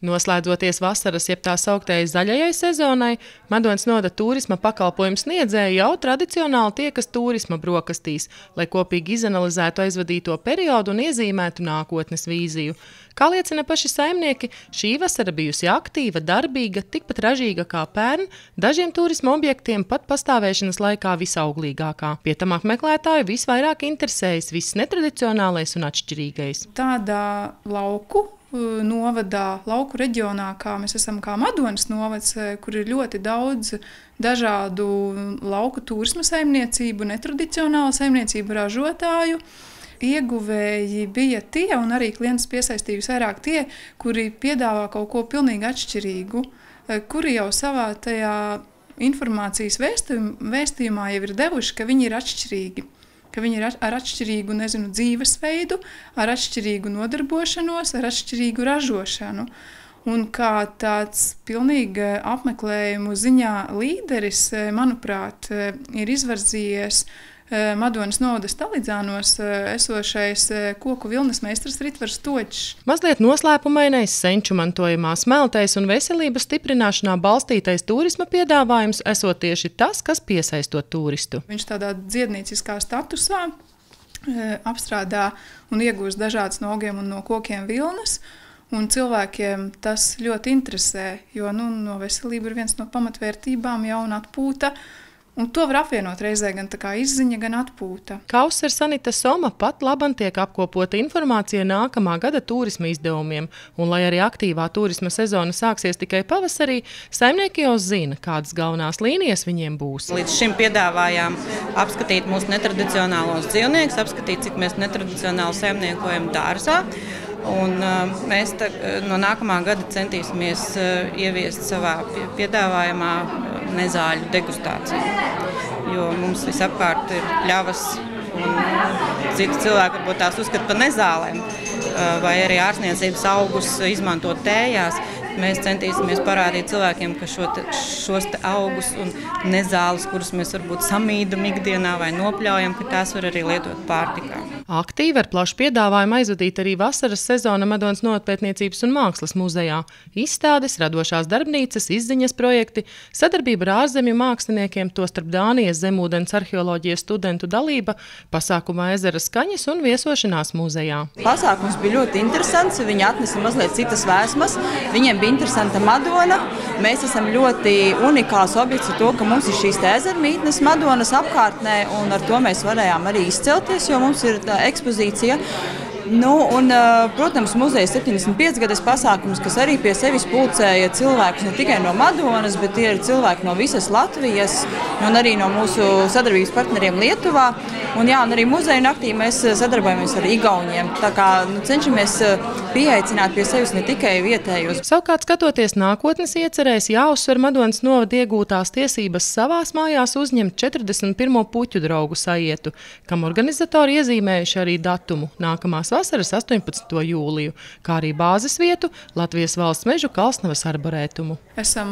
Noslēdzoties vasaras, jeb tā sauktējai zaļajai sezonai, Madonas noda turisma pakalpojumu sniedzēji jau tradicionāli tiekas turisma brokastīs, lai kopīgi izanalizētu aizvadīto periodu un iezīmētu nākotnes vīziju. Kā liecina paši saimnieki, šī vasara bijusi aktīva, darbīga, tikpat ražīga kā pērn, dažiem turisma objektiem pat pastāvēšanas laikā visauglīgākā. Pie tam apmeklētāju visvairāk interesējas viss netradicionālais un atšķirīgais. Tādā lauku novadā, lauku reģionā, kā mēs esam, kā Madonas novads, kur ir ļoti daudz dažādu lauku turisma saimniecību, netradicionālu saimniecību ražotāju. Ieguvēji bija tie, un arī klients piesaistīja vairāk tie, kuri piedāvā kaut ko pilnīgi atšķirīgu, kuri jau savā tajā informācijas vēstījumā jau ir devuši, ka viņi ir atšķirīgi ka viņi ir ar atšķirīgu nezinu, dzīvesveidu, ar atšķirīgu nodarbošanos, ar atšķirīgu ražošanu. Un kā tāds pilnīgi apmeklējumu ziņā līderis, manuprāt, ir izvirzījies Eh, Madonas nodas talīdzānos eh, esošais eh, koku vilnas meistars Ritvars Točs. Mazliet noslēpumainais senču mantojumā smeltais un veselības stiprināšanā balstītais turisma piedāvājums esot tieši tas, kas piesaistot turistu. Viņš tādā dziednīciskā statusā apstrādā un iegūst dažādas no augiem un no kokiem vilnas. Un cilvēkiem tas ļoti interesē, jo nu, no veselība ir viens no pamatvērtībām, jauna atpūta. Un to var apvienot reizē gan izziņa, gan atpūta. Kausera Sanita Soma pat labam tiek apkopota informācija nākamā gada turisma izdevumiem, un lai arī aktīvā turisma sezona sāksies tikai pavasarī, saimnieki jau zina, kādas galvenās līnijas viņiem būs. Līdz šim piedāvājām apskatīt mūsu netradicionālos dzīvniekus, apskatīt, cik mēs netradicionāli saimniekojam dārzā. Un, uh, mēs ta, no nākamā gada centīsimies uh, ieviest savā piedāvājumā nezāļu degustāciju. Jo mums visapkārt ir ļavas, un citi cilvēki varbūt tās uzskata par nezālēm, vai arī ārstniecības augus izmantot tējās. Mēs centīsimies parādīt cilvēkiem, ka šo te, šos te augus un nezāles, kurus mēs varbūt samīdam ikdienā vai nopļaujam, ka tās var arī lietot pārtikā. Aktīvi ar plašu piedāvājumu aizvadīt arī vasaras sezona Madonas Notpētniecības un mākslas muzejā. Izstādes, radošās darbnīcas, izziņas projekti, sadarbība ar ārzemju māksliniekiem, tostarp Dānijas zemūdens arheoloģijas studentu dalība, pasākumā ezera skaņas un viesošanās muzejā. Pasākums bija ļoti interesants, viņi atnesa mazliet citas vēsmas, viņiem bija interesanta Madona. Mēs esam ļoti unikāls objekts ar to, ka mums ir šīs ezermītnes Madonas apkārtnē, un ar to mēs varējām arī izcelties, jo mums ir tā ekspozīcija. Nu, un, protams, muzeja 75 gadu pasākums, kas arī pie sevis pulcēja cilvēkus ne tikai no Madonas, bet tie ir cilvēki no visas Latvijas un arī no mūsu sadarbības partneriem Lietuvā. Un, jā, un arī muzeja naktī mēs sadarbojamies ar Igauniem. Tā kā nu, cenšamies pieaicināt pie sevis ne tikai vietējos. Savukārt, skatoties nākotnes iecerēs, jāuzsver Madonas novada iegūtās tiesības savās mājās uzņemt 41. puķu draugu sajietu, kam organizatori iezīmējuši arī datumu nākamās vasaras 18. jūliju, kā arī bāzes vietu Latvijas valsts mežu Kalsnavas arborētumu. Esam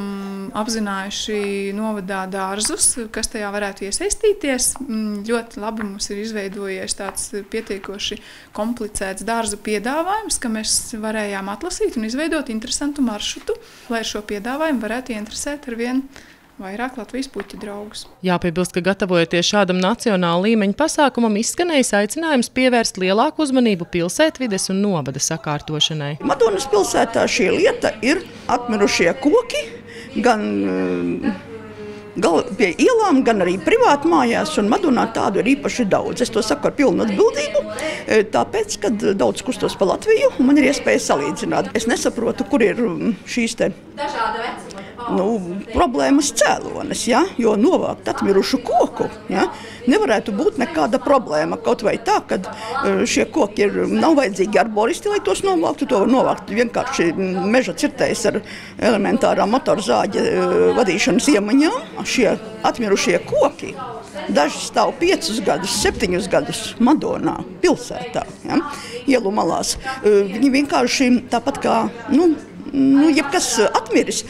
apzinājuši novadā dārzus, kas tajā varētu iesaistīties. Mm, ļoti labi mums ir izveidojies tāds pietiekoši komplicēts dārzu piedāvājums, ka mēs varējām atlasīt un izveidot interesantu maršrutu, lai šo piedāvājumu varētu ieinteresēt ar vienu vairāk Latvijas puķu draugus. Jāpiebilst, ka gatavojoties šādam nacionāla līmeņa pasākumam, izskanējis aicinājums pievērst lielāku uzmanību pilsētvides un novada sakārtošanai. Madonas pilsētā šī lieta ir atmirušie koki, gan uh, gan pie ielām, gan arī privāti mājās. Un Madonā tādu ir īpaši daudz. Es to saku ar pilnu atbildību, e, tāpēc, ka daudz kustos pa Latviju un man ir iespēja salīdzināt. Es nesaprotu, kur ir mm, šīs te. Dažādi vecumi nu, problēmas cēlonis. Ja? Jo novākt atmirušu koku ja? nevarētu būt nekāda problēma. Kaut vai tā, ka e, šie koki ir, nav vajadzīgi arboristi, lai tos novāktu. To var novākt vienkārši meža cirtējs ar elementārām motorzāģa e, vadīšanas iemaņām. Šie atmirušie koki. Daži stāv piecus gadus, septiņus gadus Madonā, pilsētā, ja? ielu malās. E, viņi vienkārši tāpat kā nu, nu, jebkas atmiris,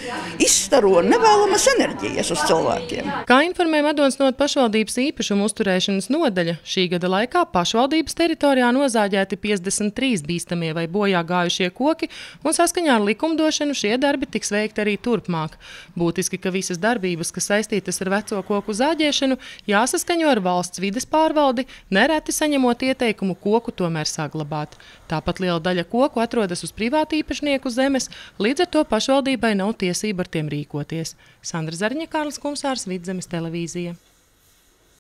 izstaro nevēlamas enerģijas uz cilvēkiem. Kā informē Madonas not pašvaldības īpašumu uzturēšanas nodaļa, šī gada laikā pašvaldības teritorijā nozāģēti 53 bīstamie vai bojā gājušie koki, un saskaņā ar likumdošanu šie darbi tiks veikti arī turpmāk. Būtiski, ka visas darbības, kas saistītas ar veco koku zāģēšanu, jāsaskaņo ar valsts vides pārvaldi, nereti saņemot ieteikumu koku tomēr saglabāt. Tāpat liela daļa koku atrodas uz privātīpašnieku zemes, līdz ar to pašvaldībai nav tiesība ar tiem rīkoties. Sandra Zarņa, Kārlis Kumsārs, Vidzemes televīzija.